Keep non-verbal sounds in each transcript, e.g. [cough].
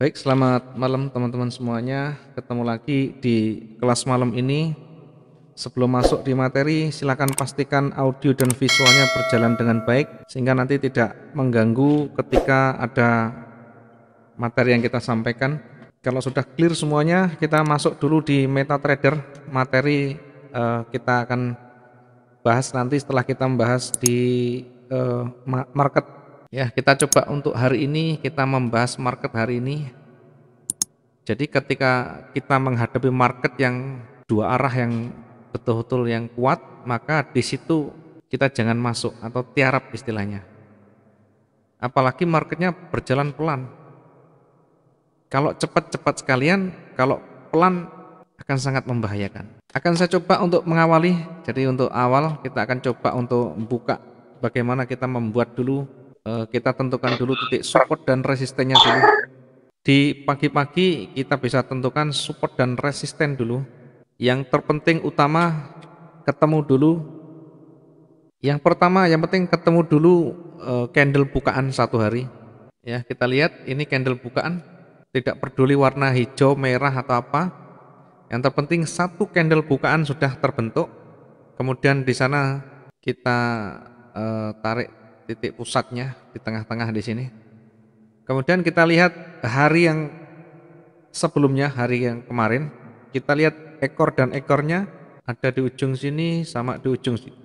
Baik, selamat malam teman-teman semuanya. Ketemu lagi di kelas malam ini. Sebelum masuk di materi, silakan pastikan audio dan visualnya berjalan dengan baik sehingga nanti tidak mengganggu ketika ada materi yang kita sampaikan. Kalau sudah clear semuanya, kita masuk dulu di MetaTrader. Materi uh, kita akan bahas nanti setelah kita membahas di uh, market Ya, kita coba untuk hari ini kita membahas market hari ini. Jadi ketika kita menghadapi market yang dua arah yang betul-betul yang kuat, maka di situ kita jangan masuk atau tiarap istilahnya. Apalagi marketnya berjalan pelan. Kalau cepat-cepat sekalian, kalau pelan akan sangat membahayakan. Akan saya coba untuk mengawali, jadi untuk awal kita akan coba untuk membuka bagaimana kita membuat dulu Eh, kita tentukan dulu titik support dan resistennya dulu. Di pagi-pagi kita bisa tentukan support dan resisten dulu. Yang terpenting utama ketemu dulu. Yang pertama yang penting ketemu dulu uh, candle bukaan satu hari. Ya, kita lihat ini candle bukaan tidak peduli warna hijau, merah atau apa. Yang terpenting satu candle bukaan sudah terbentuk. Kemudian di sana kita uh, tarik titik pusatnya di tengah-tengah di sini. Kemudian kita lihat hari yang sebelumnya, hari yang kemarin, kita lihat ekor dan ekornya ada di ujung sini sama di ujung sini.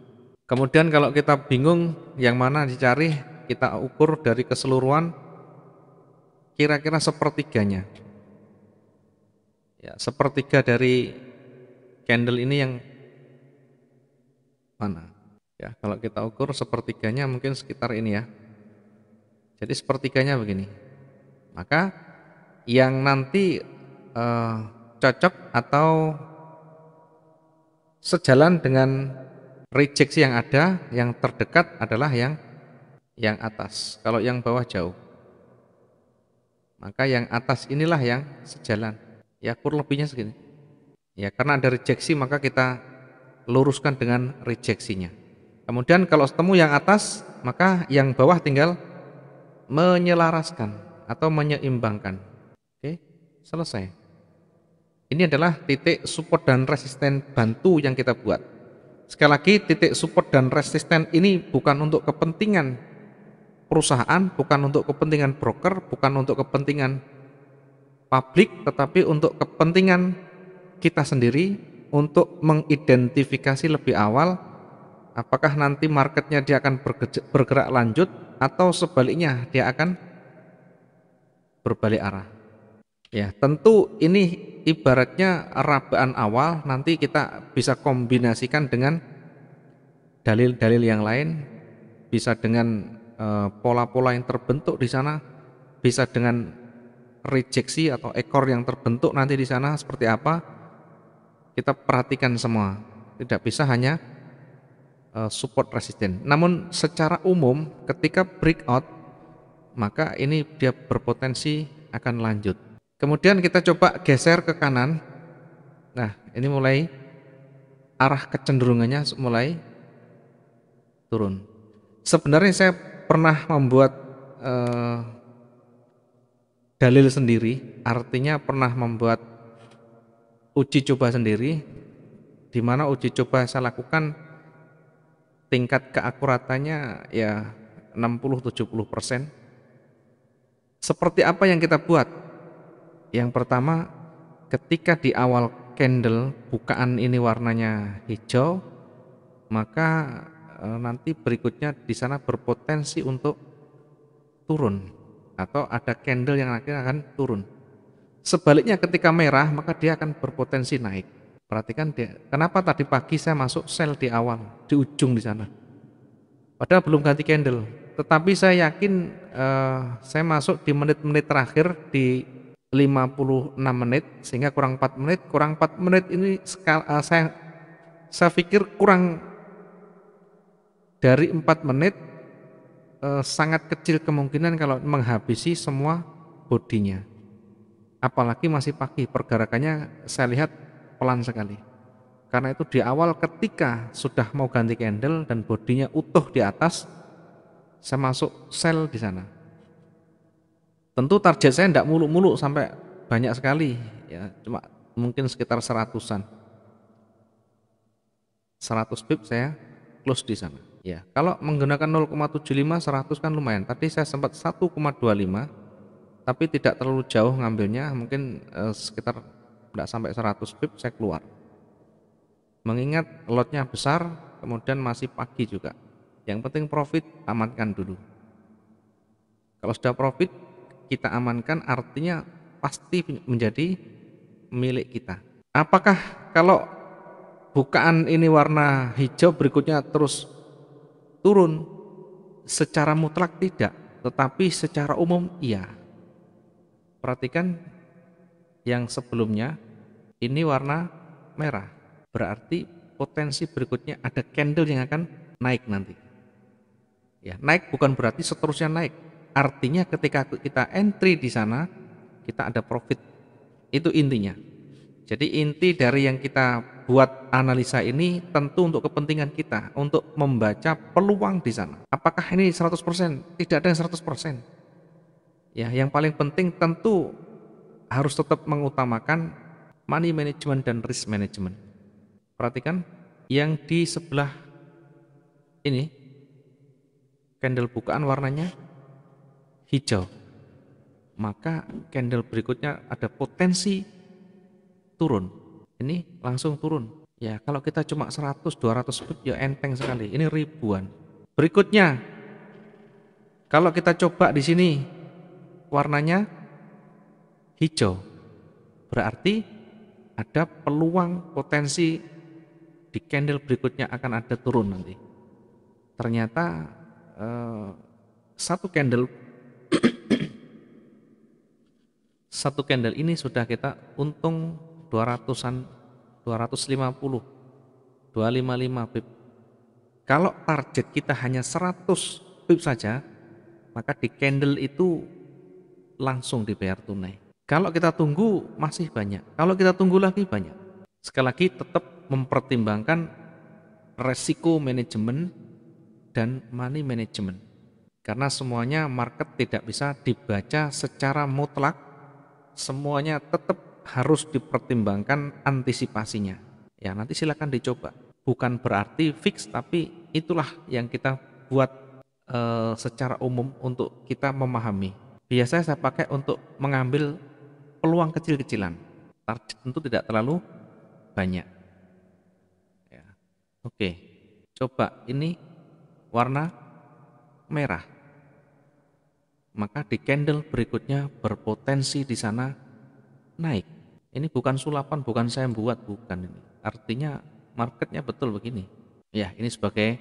Kemudian kalau kita bingung yang mana dicari, kita ukur dari keseluruhan kira-kira sepertiganya. Ya, sepertiga dari candle ini yang mana? Ya, kalau kita ukur sepertiganya mungkin sekitar ini ya. Jadi sepertiganya begini. Maka yang nanti eh, cocok atau sejalan dengan rejeksi yang ada, yang terdekat adalah yang yang atas. Kalau yang bawah jauh. Maka yang atas inilah yang sejalan. Ya kurang lebihnya segini. Ya karena ada rejeksi maka kita luruskan dengan rejeksinya. Kemudian kalau ketemu yang atas, maka yang bawah tinggal menyelaraskan atau menyeimbangkan. Oke, selesai. Ini adalah titik support dan resisten bantu yang kita buat. Sekali lagi, titik support dan resisten ini bukan untuk kepentingan perusahaan, bukan untuk kepentingan broker, bukan untuk kepentingan publik, tetapi untuk kepentingan kita sendiri untuk mengidentifikasi lebih awal apakah nanti marketnya dia akan bergerak lanjut atau sebaliknya dia akan berbalik arah. Ya, tentu ini ibaratnya rabaan awal nanti kita bisa kombinasikan dengan dalil-dalil yang lain, bisa dengan eh, pola-pola yang terbentuk di sana, bisa dengan rejeksi atau ekor yang terbentuk nanti di sana seperti apa. Kita perhatikan semua. Tidak bisa hanya support resisten. Namun secara umum ketika breakout maka ini dia berpotensi akan lanjut. Kemudian kita coba geser ke kanan. Nah, ini mulai arah kecenderungannya mulai turun. Sebenarnya saya pernah membuat uh, dalil sendiri, artinya pernah membuat uji coba sendiri, di mana uji coba saya lakukan tingkat keakuratannya ya 60-70 persen. Seperti apa yang kita buat? Yang pertama, ketika di awal candle bukaan ini warnanya hijau, maka e, nanti berikutnya di sana berpotensi untuk turun atau ada candle yang akhirnya akan turun. Sebaliknya ketika merah maka dia akan berpotensi naik. Perhatikan dia, kenapa tadi pagi saya masuk sel di awal, di ujung di sana. Padahal belum ganti candle. Tetapi saya yakin uh, saya masuk di menit-menit terakhir di 56 menit sehingga kurang 4 menit, kurang 4 menit ini sekal, uh, saya saya pikir kurang dari 4 menit uh, sangat kecil kemungkinan kalau menghabisi semua bodinya. Apalagi masih pagi, pergerakannya saya lihat pelan sekali. Karena itu di awal ketika sudah mau ganti candle dan bodinya utuh di atas, saya masuk sel di sana. tentu target saya tidak muluk-muluk sampai banyak sekali ya. Cuma mungkin sekitar seratusan. 100 pip saya close di sana ya. Kalau menggunakan 0,75 100 kan lumayan. Tadi saya sempat 1,25 tapi tidak terlalu jauh ngambilnya. Mungkin eh, sekitar tidak sampai 100 pip saya keluar. Mengingat lotnya besar kemudian masih pagi juga. Yang penting profit amankan dulu. Kalau sudah profit kita amankan artinya pasti menjadi milik kita. Apakah kalau bukaan ini warna hijau berikutnya terus turun? Secara mutlak tidak tetapi secara umum iya. Perhatikan yang sebelumnya ini warna merah berarti potensi berikutnya ada candle yang akan naik nanti ya naik bukan berarti seterusnya naik artinya ketika kita entry di sana kita ada profit itu intinya jadi inti dari yang kita buat analisa ini tentu untuk kepentingan kita untuk membaca peluang di sana. Apakah ini 100%? Tidak ada yang 100%. Ya, yang paling penting tentu harus tetap mengutamakan money management dan risk management. Perhatikan yang di sebelah ini candle bukaan warnanya hijau. Maka candle berikutnya ada potensi turun ini langsung turun. Ya, kalau kita cuma 100 200 pip ya enteng sekali. Ini ribuan. Berikutnya kalau kita coba di sini warnanya hijau. Berarti ada peluang potensi di candle berikutnya akan ada turun nanti. Ternyata eh, satu candle [clears throat] satu candle ini sudah kita untung 200-an 250 255 pip kalau target kita hanya 100 pip saja maka di candle itu langsung dibayar tunai kalau kita tunggu masih banyak kalau kita tunggu lagi banyak sekali lagi tetap mempertimbangkan resiko manajemen dan money management karena semuanya market tidak bisa dibaca secara mutlak semuanya tetap harus dipertimbangkan antisipasinya. Ya, nanti silakan dicoba. Bukan berarti fix tapi itulah yang kita buat e, secara umum untuk kita memahami. Biasanya saya pakai untuk mengambil peluang kecil-kecilan. Target tentu tidak terlalu banyak. Ya. Oke. Coba ini warna merah. Maka di candle berikutnya berpotensi di sana naik. Ini bukan sulapan, bukan saya buat, bukan ini. Artinya marketnya betul begini. Ya, ini sebagai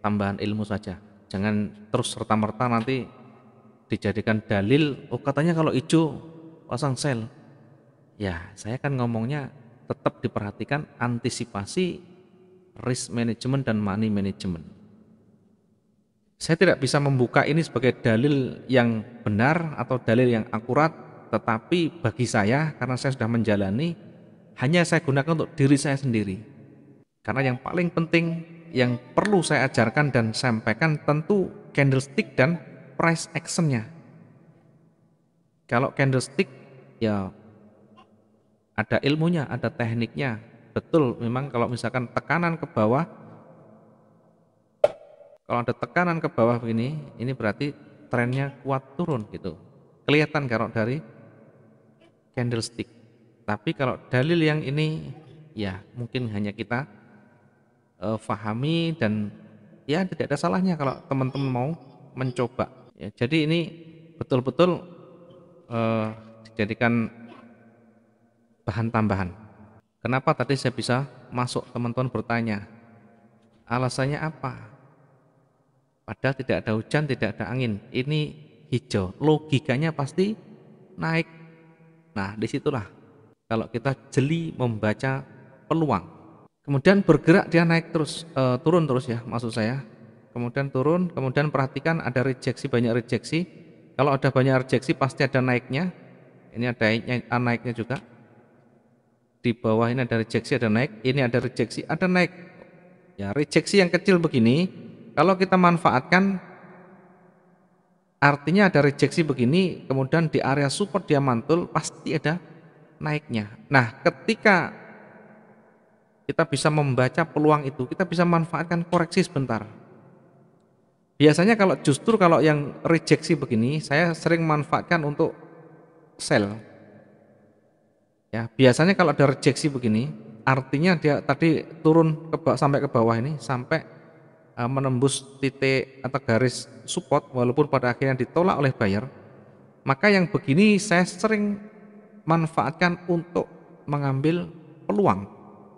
tambahan ilmu saja. Jangan terus serta-merta nanti dijadikan dalil, oh katanya kalau hijau pasang sel. Ya, saya kan ngomongnya tetap diperhatikan antisipasi risk management dan money management. Saya tidak bisa membuka ini sebagai dalil yang benar atau dalil yang akurat tetapi bagi saya karena saya sudah menjalani hanya saya gunakan untuk diri saya sendiri. Karena yang paling penting yang perlu saya ajarkan dan sampaikan tentu candlestick dan price actionnya. Kalau candlestick ya ada ilmunya, ada tekniknya. Betul, memang kalau misalkan tekanan ke bawah, kalau ada tekanan ke bawah begini, ini berarti trennya kuat turun gitu. Kelihatan kalau dari candlestick. Tapi kalau dalil yang ini ya mungkin hanya kita uh, fahami dan ya tidak ada salahnya kalau teman-teman mau mencoba. Ya, jadi ini betul-betul uh, dijadikan bahan tambahan. Kenapa tadi saya bisa masuk teman-teman bertanya, alasannya apa? Padahal tidak ada hujan, tidak ada angin. Ini hijau. Logikanya pasti naik Nah, di situlah kalau kita jeli membaca peluang. Kemudian bergerak dia naik terus, e, turun terus ya maksud saya. Kemudian turun, kemudian perhatikan ada rejeksi, banyak rejeksi. Kalau ada banyak rejeksi pasti ada naiknya. Ini ada naiknya, naiknya juga. Di bawah ini ada rejeksi, ada naik. Ini ada rejeksi, ada naik. Ya, rejeksi yang kecil begini, kalau kita manfaatkan artinya ada rejeksi begini kemudian di area support dia mantul pasti ada naiknya nah ketika kita bisa membaca peluang itu kita bisa manfaatkan koreksi sebentar biasanya kalau justru kalau yang rejeksi begini saya sering manfaatkan untuk sell ya biasanya kalau ada rejeksi begini artinya dia tadi turun ke sampai ke bawah ini sampai Eh, menembus titik atau garis support walaupun pada akhirnya ditolak oleh buyer, maka yang begini saya sering manfaatkan untuk mengambil peluang,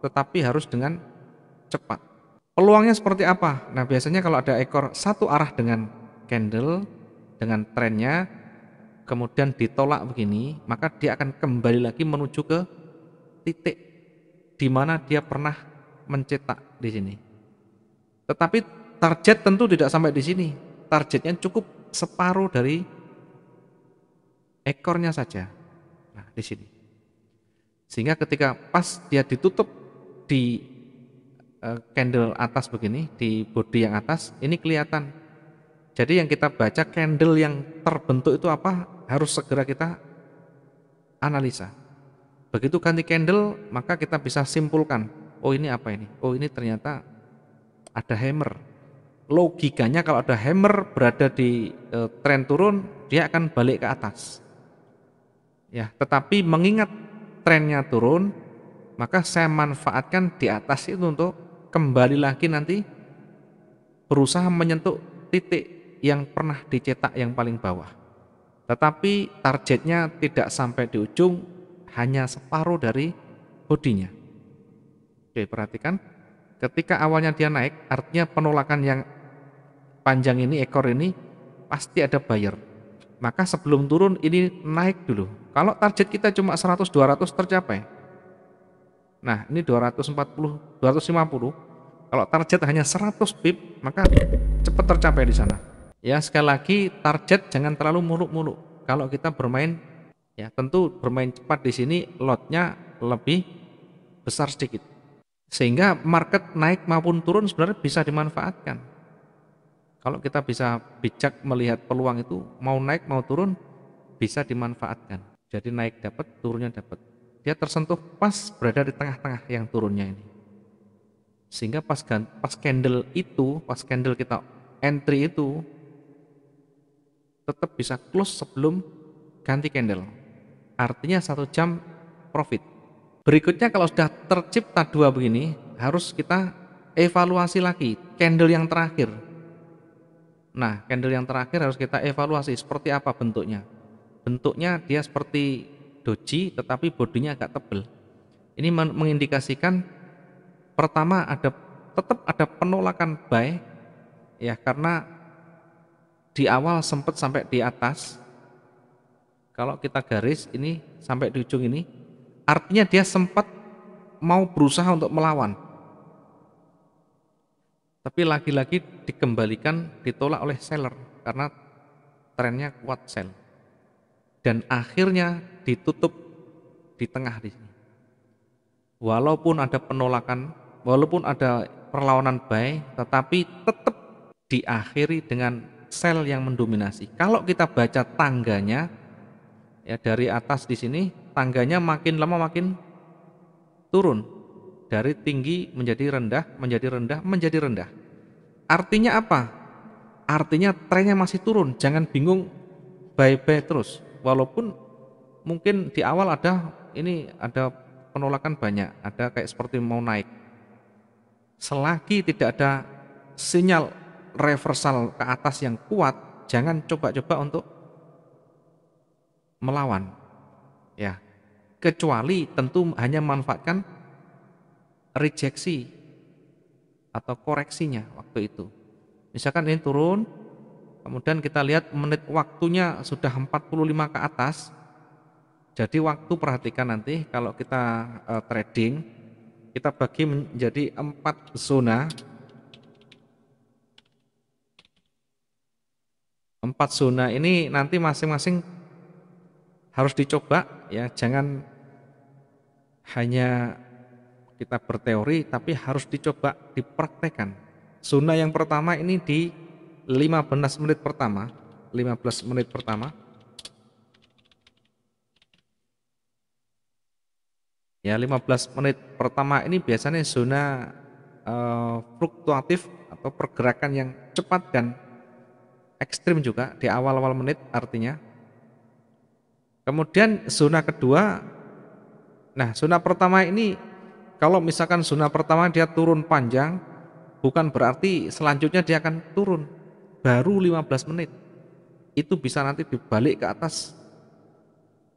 tetapi harus dengan cepat. Peluangnya seperti apa? Nah biasanya kalau ada ekor satu arah dengan candle, dengan trennya, kemudian ditolak begini, maka dia akan kembali lagi menuju ke titik di mana dia pernah mencetak di sini. Tetapi target tentu tidak sampai di sini. Targetnya cukup separuh dari ekornya saja. Nah, di sini. Sehingga ketika pas dia ditutup di uh, candle atas begini, di body yang atas, ini kelihatan. Jadi yang kita baca candle yang terbentuk itu apa? Harus segera kita analisa. Begitu ganti candle, maka kita bisa simpulkan, oh ini apa ini? Oh ini ternyata ada hammer. Logikanya kalau ada hammer berada di e, tren turun, dia akan balik ke atas. Ya, tetapi mengingat trennya turun, maka saya manfaatkan di atas itu untuk kembali lagi nanti berusaha menyentuh titik yang pernah dicetak yang paling bawah. Tetapi targetnya tidak sampai di ujung, hanya separuh dari bodinya. Oke, perhatikan Ketika awalnya dia naik, artinya penolakan yang panjang ini, ekor ini, pasti ada buyer. Maka sebelum turun ini naik dulu. Kalau target kita cuma 100-200 tercapai. Nah ini 240, 250. Kalau target hanya 100 pip, maka cepat tercapai di sana. Ya sekali lagi target jangan terlalu muluk-muluk. Kalau kita bermain, ya tentu bermain cepat di sini lotnya lebih besar sedikit. Sehingga market naik maupun turun sebenarnya bisa dimanfaatkan. Kalau kita bisa bijak melihat peluang itu mau naik mau turun bisa dimanfaatkan. Jadi naik dapat, turunnya dapat. Dia tersentuh pas berada di tengah-tengah yang turunnya ini. Sehingga pas pas candle itu, pas candle kita entry itu tetap bisa close sebelum ganti candle. Artinya satu jam profit. Berikutnya kalau sudah tercipta dua begini, harus kita evaluasi lagi candle yang terakhir. Nah, candle yang terakhir harus kita evaluasi seperti apa bentuknya. Bentuknya dia seperti doji tetapi bodinya agak tebal. Ini mengindikasikan pertama ada tetap ada penolakan buy ya karena di awal sempat sampai di atas. Kalau kita garis ini sampai di ujung ini Artinya dia sempat mau berusaha untuk melawan. Tapi lagi-lagi dikembalikan ditolak oleh seller karena trennya kuat sell. Dan akhirnya ditutup di tengah di sini. Walaupun ada penolakan, walaupun ada perlawanan buy, tetapi tetap diakhiri dengan sell yang mendominasi. Kalau kita baca tangganya ya dari atas di sini tangganya makin lama makin turun. Dari tinggi menjadi rendah menjadi rendah menjadi rendah. Artinya apa? Artinya trennya masih turun. Jangan bingung bye-bye terus. Walaupun mungkin di awal ada ini ada penolakan banyak. Ada kayak seperti mau naik. Selagi tidak ada sinyal reversal ke atas yang kuat jangan coba-coba untuk melawan. Ya. Kecuali tentu hanya manfaatkan rejeksi atau koreksinya waktu itu. Misalkan ini turun, kemudian kita lihat menit waktunya sudah 45 ke atas. Jadi waktu perhatikan nanti kalau kita uh, trading, kita bagi menjadi empat zona. Empat zona ini nanti masing-masing harus dicoba ya. Jangan hanya kita berteori tapi harus dicoba dipraktekkan. Zona yang pertama ini di 15 menit pertama 15 menit pertama. Ya 15 menit pertama ini biasanya zona uh, fluktuatif atau pergerakan yang cepat dan ekstrim juga di awal-awal menit artinya kemudian zona kedua nah zona pertama ini kalau misalkan zona pertama dia turun panjang bukan berarti selanjutnya dia akan turun baru 15 menit itu bisa nanti dibalik ke atas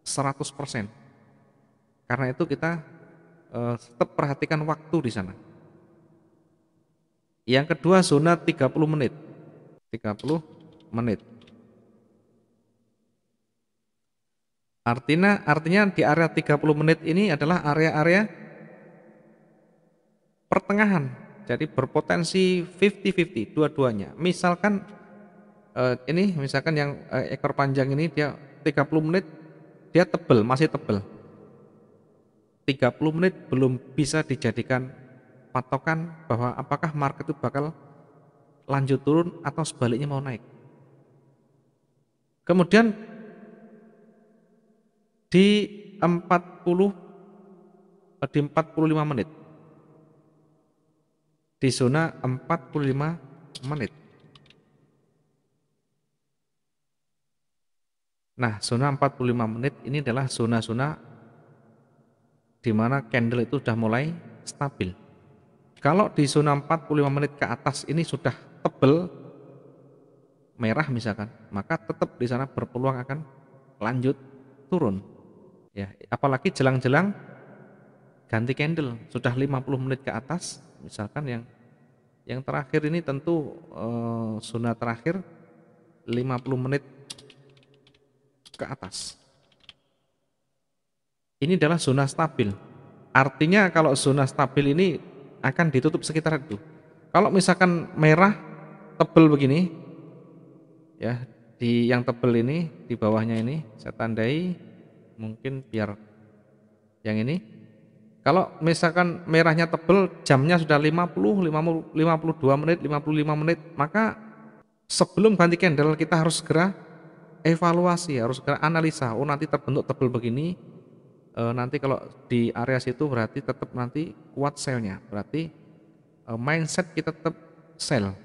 100% karena itu kita uh, tetap perhatikan waktu di sana. Yang kedua zona 30 menit. 30 menit. Artinya artinya di area 30 menit ini adalah area-area pertengahan. Jadi berpotensi 50-50 dua-duanya. Misalkan uh, ini misalkan yang uh, ekor panjang ini dia 30 menit dia tebel, masih tebel 30 menit belum bisa dijadikan patokan bahwa apakah market itu bakal lanjut turun atau sebaliknya mau naik. Kemudian di 40 di 45 menit di zona 45 menit. Nah, zona 45 menit ini adalah zona-zona di mana candle itu sudah mulai stabil. Kalau di zona 45 menit ke atas ini sudah tebel merah misalkan, maka tetap di sana berpeluang akan lanjut turun. Ya, apalagi jelang-jelang ganti candle sudah 50 menit ke atas, misalkan yang yang terakhir ini tentu eh, zona terakhir 50 menit ke atas. Ini adalah zona stabil. Artinya kalau zona stabil ini akan ditutup sekitar itu. Kalau misalkan merah tebel begini, ya di yang tebel ini di bawahnya ini saya tandai mungkin biar yang ini. Kalau misalkan merahnya tebel, jamnya sudah 50, 50 52 menit, 55 menit, maka sebelum ganti candle kita harus segera evaluasi, harus segera analisa. Oh nanti terbentuk tebel begini, e, nanti kalau di area situ berarti tetap nanti kuat selnya berarti e, mindset kita tetap sell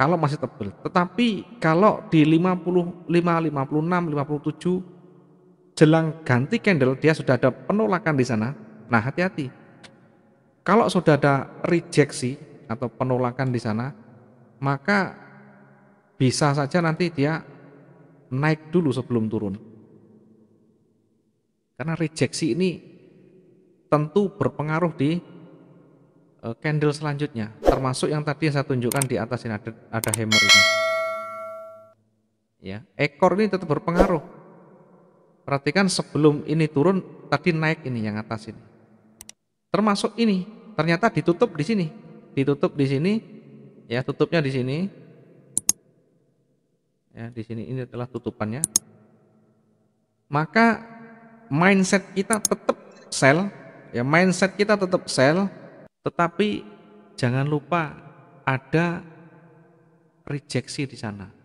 kalau masih tebal tetapi kalau di 55 56 57 jelang ganti candle dia sudah ada penolakan di sana. Nah hati-hati. Kalau sudah ada rejeksi atau penolakan di sana maka bisa saja nanti dia naik dulu sebelum turun. Karena rejeksi ini tentu berpengaruh di uh, candle selanjutnya, termasuk yang tadi yang saya tunjukkan di atas ini ada, ada hammer ini. Ya, ekor ini tetap berpengaruh. Perhatikan sebelum ini turun, tadi naik ini yang atas ini. Termasuk ini, ternyata ditutup di sini, ditutup di sini, ya tutupnya di sini. Ya, di sini ini adalah tutupannya. Maka mindset kita tetap sell, ya mindset kita tetap sell, tetapi jangan lupa ada rejeksi di sana.